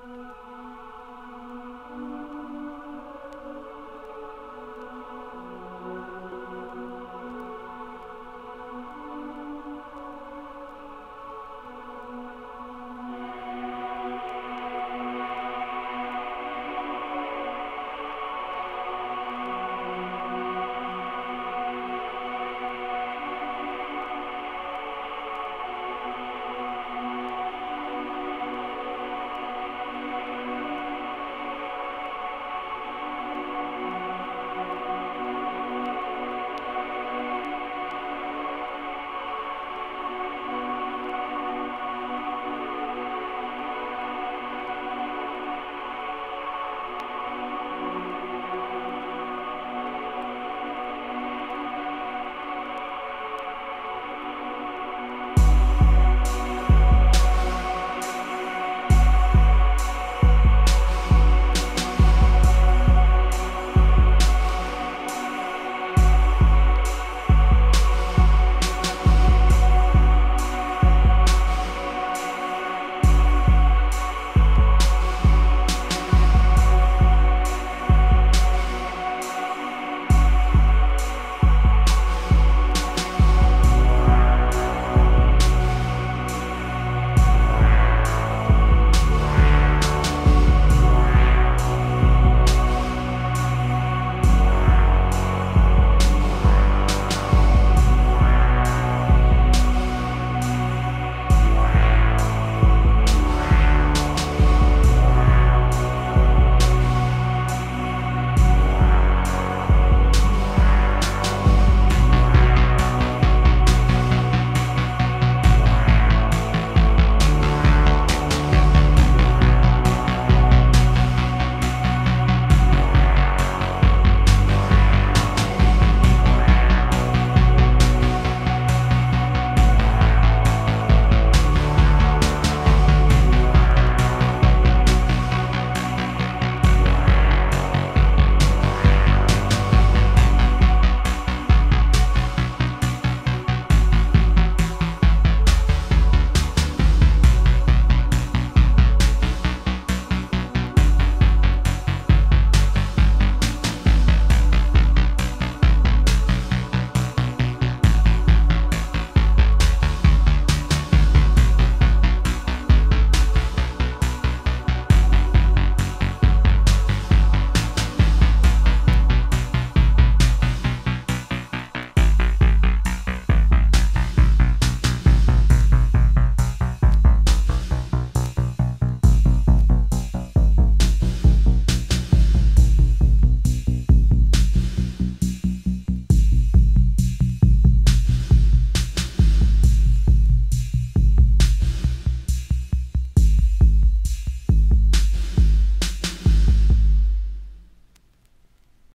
Música